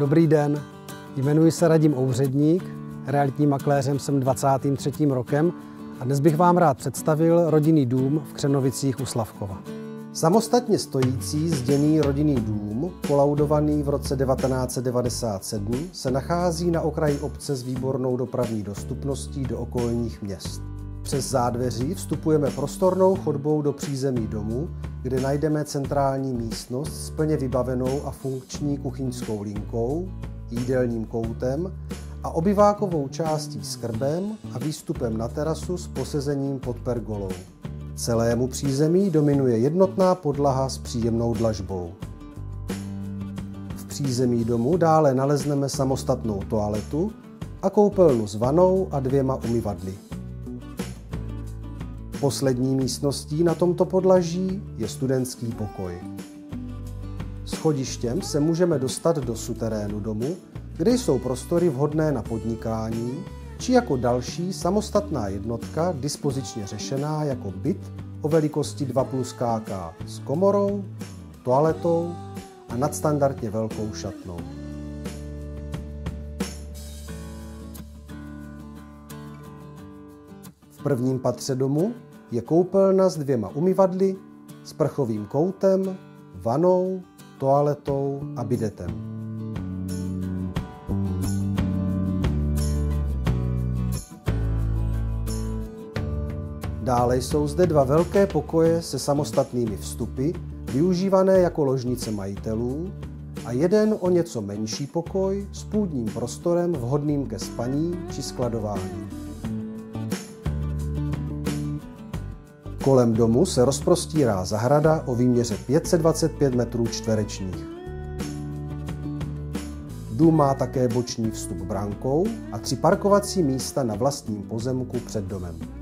Dobrý den, jmenuji se Radim Ouředník, realitním makléřem jsem 23. rokem a dnes bych vám rád představil rodinný dům v Křenovicích u Slavkova. Samostatně stojící zděný rodinný dům, kolaudovaný v roce 1997, se nachází na okraji obce s výbornou dopravní dostupností do okolních měst. Přes zádveří vstupujeme prostornou chodbou do přízemí domu, kde najdeme centrální místnost s plně vybavenou a funkční kuchyňskou linkou, jídelním koutem a obyvákovou částí s krbem a výstupem na terasu s posezením pod pergolou. Celému přízemí dominuje jednotná podlaha s příjemnou dlažbou. V přízemí domu dále nalezneme samostatnou toaletu a koupelnu s vanou a dvěma umyvadly. Poslední místností na tomto podlaží je studentský pokoj. Schodištěm se můžeme dostat do suterénu domu, kde jsou prostory vhodné na podnikání, či jako další samostatná jednotka dispozičně řešená jako byt o velikosti 2 plus KK s komorou, toaletou a nadstandardně velkou šatnou. V prvním patře domu je koupelna s dvěma umyvadly, sprchovým koutem, vanou, toaletou a bidetem. Dále jsou zde dva velké pokoje se samostatnými vstupy, využívané jako ložnice majitelů, a jeden o něco menší pokoj s půdním prostorem vhodným ke spaní či skladování. Kolem domu se rozprostírá zahrada o výměře 525 metrů čtverečních. Dům má také boční vstup brankou a tři parkovací místa na vlastním pozemku před domem.